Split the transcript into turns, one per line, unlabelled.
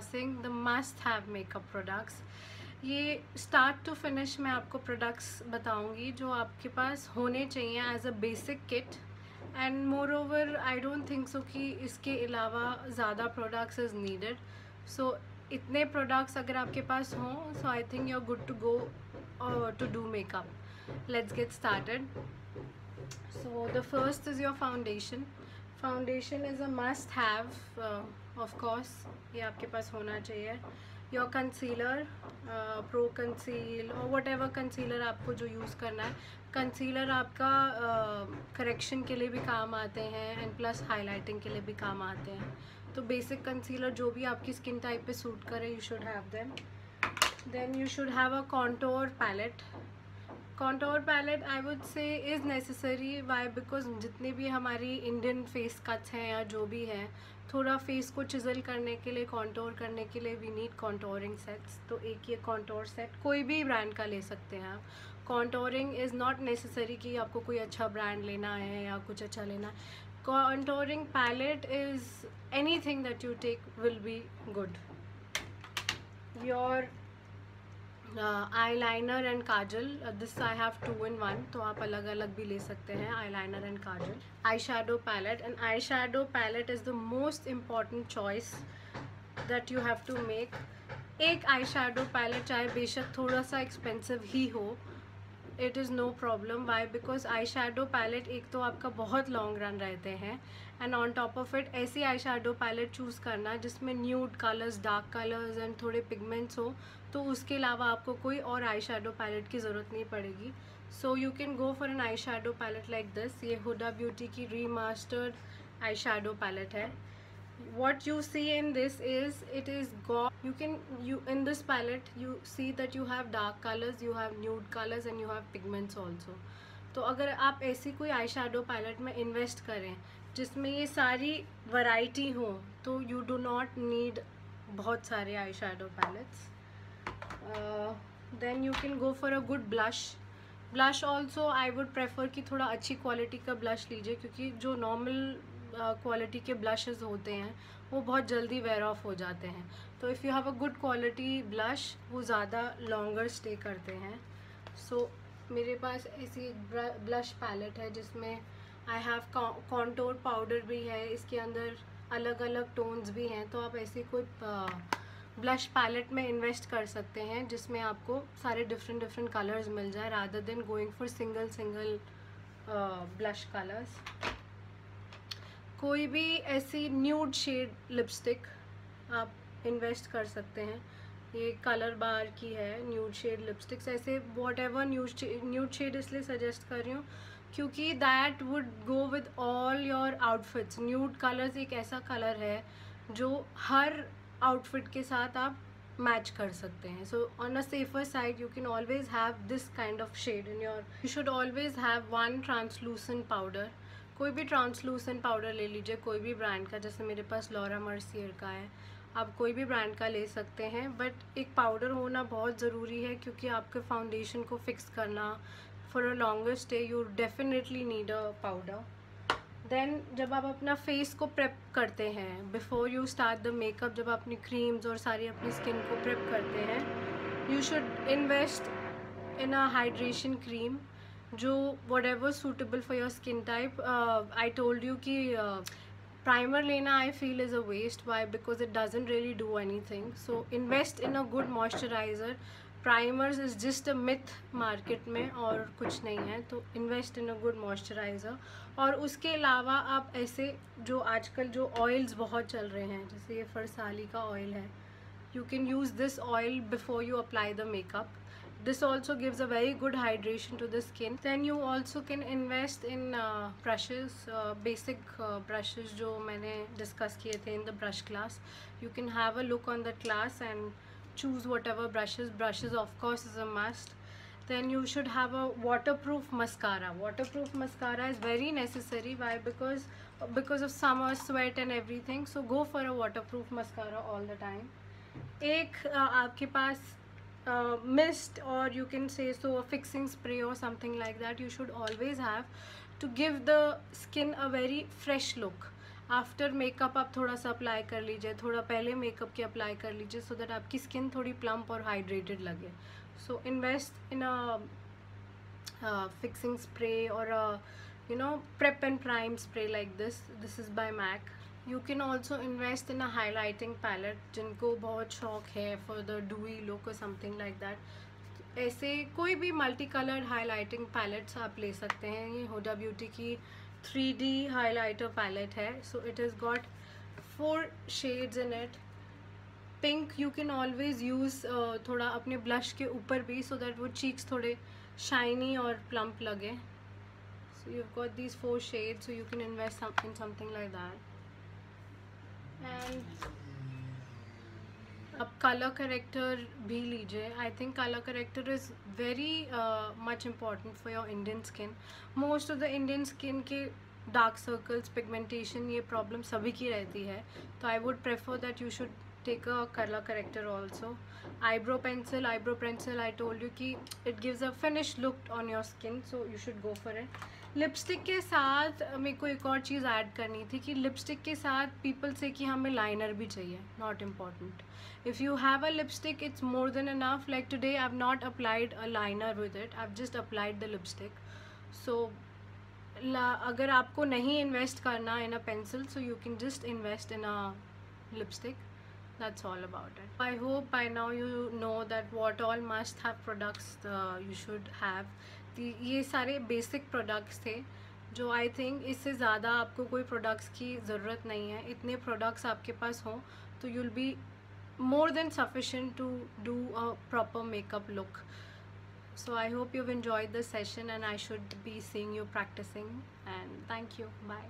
discussing the must have makeup products. ये start to finish मैं आपको प्रोडक्ट्स बताऊँगी जो आपके पास होने चाहिए as a basic kit and moreover I don't think so कि इसके अलावा ज़्यादा प्रोडक्ट्स इज़ नीडेड सो इतने प्रोडक्ट्स अगर आपके पास हों so I think you are good to go to do makeup let's get started so the first is your foundation foundation is a must have of course ये आपके पास होना चाहिए। योर कंसीलर प्रो कंसील और whatever concealer आपको जो use करना है। कंसीलर आपका करेक्शन uh, के लिए भी काम आते हैं एंड प्लस हाईलाइटिंग के लिए भी काम आते हैं। तो बेसिक कंसीलर जो भी आपकी स्किन टाइप पे सूट करे you should have them then you should have a contour palette contour palette I would say is necessary why because जितने भी हमारी इंडियन फेस कट्स हैं या जो भी हैं, थोड़ा फेस को चिजल करने के लिए कॉन्टोर करने के लिए वी नीड कॉन्टोरिंग सेट्स तो एक ये कॉन्टोर सेट कोई भी ब्रांड का ले सकते हैं आप. कॉन्टोरिंग इज़ नॉट नेसेसरी कि आपको कोई अच्छा ब्रांड लेना है या कुछ अच्छा लेना है. Contouring palette is anything that you take will be good. Your eyeliner and kajal this I have two in one तो आप अलग अलग भी ले सकते हैं eyeliner and kajal. Eyeshadow palette and eyeshadow palette is the most important choice that you have to make एक eye shadow palette चाहे बेशक थोड़ा सा एक्सपेंसिव ही हो it is no problem why because eyeshadow palette एक तो आपका बहुत लॉन्ग रन रहते हैं and on top of it ऐसी आई शेडो पैलेट चूज़ करना जिसमें nude colours dark colours and थोड़े पिगमेंट्स हो तो उसके अलावा आपको कोई और आई शेडो पैलेट की ज़रूरत नहीं पड़ेगी। So you can go for an eyeshadow palette like this ये हुडा ब्यूटी की रीमास्टर्ड आई शेडो पैलेट है। What you see in this is, it is got you can, you, in this palette, you see that you have dark colors, you have nude colors and you have pigments also. तो अगर आप ऐसी कोई eye shadow palette में invest करें, जिसमें ये सारी वैरायटी हो तो यू डू नॉट नीड बहुत सारे eyeshadow palettes then you can go for a good blush blush also I would prefer कि थोड़ा अच्छी क्वालिटी का ब्लश लीजिए क्योंकि जो नॉर्मल क्वालिटी के ब्लशेज़ होते हैं वो बहुत जल्दी वेयर ऑफ़ हो जाते हैं। तो if you have a good quality blush वो ज़्यादा लॉन्गर स्टे करते हैं। सो so, मेरे पास ऐसी ब्लश पैलेट है जिसमें आई हैव कॉन्टोर पाउडर भी है इसके अंदर अलग अलग टोन्स भी हैं तो आप ऐसी कोई ब्लश पैलेट में इन्वेस्ट कर सकते हैं, जिसमें आपको सारे डिफरेंट डिफरेंट कलर्स मिल जाए rather than going for single single blush colours कोई भी ऐसी न्यूड शेड लिपस्टिक आप इन्वेस्ट कर सकते हैं। ये कलर बार की है न्यूड शेड लिपस्टिक्स ऐसे whatever nude nude shade इसलिए सजेस्ट कर रही हूँ, क्योंकि that would go with all your outfits nude colours एक ऐसा कलर है, जो हर आउटफिट के साथ आप मैच कर सकते हैं. So on a safer side you can always have this kind of shade in your you should always have one translucent powder कोई भी ट्रांसलूसेंट पाउडर ले लीजिए, कोई भी ब्रांड का, जैसे मेरे पास लॉरा मर्सियर का है. आप कोई भी ब्रांड का ले सकते हैं बट एक पाउडर होना बहुत ज़रूरी है, क्योंकि आपके फाउंडेशन को फिक्स करना for a longer stay you definitely need a powder then जब आप अपना फेस को प्रेप करते हैं before you start the makeup जब आप अपनी क्रीम्स और सारी अपनी स्किन को प्रेप करते हैं you should invest in a hydration cream जो whatever suitable for your skin type I told you कि प्राइमर लेना I feel is a waste why because it doesn't really do anything so invest in a good moisturiser primers is just a myth market में और कुछ नहीं है तो invest in a good moisturiser और उसके अलावा आप ऐसे जो आजकल जो ऑयल्स बहुत चल रहे हैं, जैसे ये फरसाली का ऑयल है you can use this oil before you apply the makeup this also gives a very good hydration to the skin then you also can invest in brushes basic brushes जो मैंने डिस्कस किए थे in the brush class you can have a look on the class and choose whatever brushes brushes of course is a must then you should have a waterproof mascara waterproof mascara is very necessary why because because of summer sweat and everything so go for a waterproof mascara all the time एक आपके पास uh, mist or you can say so a fixing spray or something like that you should always have to give the skin a very fresh look After makeup आप थोड़ा सा apply कर लीजिए, थोड़ा पहले makeup के अप्लाई कर लीजिए सो दैट आपकी स्किन थोड़ी प्लम्प और हाइड्रेटेड लगे। So invest in a fixing spray और you know, prep and prime spray like this. This is by MAC. You can also invest in a highlighting palette, जिनको बहुत शौक है for the dewy look or like that. ऐसे कोई भी multi coloured highlighting pallets आप ले सकते हैं। ये होडा ब्यूटी की थ्री डी हाईलाइटर पैलेट है so it is got four shades in it pink you can always use थोड़ा अपने ब्लश के ऊपर भी सो दैट वो चीक्स थोड़े शाइनी और प्लम्प लगे. So you got these four shades so you can invest in something like that and अब कलर करेक्टर भी लीजिए I think colour corrector is very much important for your Indian skin most of the Indian skin के dark circles pigmentation ये problem सभी की रहती है। तो I would prefer that you should take a color corrector also eyebrow pencil eyebrow pencil I told you कि it gives a finish look on your skin so you should go for it. Lipstick के साथ मेरे को एक और चीज़ add करनी थी कि लिपस्टिक के साथ पीपल से कि हमें लाइनर भी चाहिए not important if you have a lipstick it's more than enough like today I have not applied a liner with it I have just applied the lipstick so अगर आपको नहीं इन्वेस्ट करना in a pencil so you can just invest in a lipstick that's all about it. I hope by now you know that what all must have products uh, you should have. ये सारे basic products थे, जो I think इससे ज़्यादा आपको कोई products की ज़रूरत नहीं है। इतने प्रोडक्ट्स आपके पास हो तो you will be more than sufficient to do a proper makeup look so I hope you enjoy the session and I should be seeing you practising and thank you bye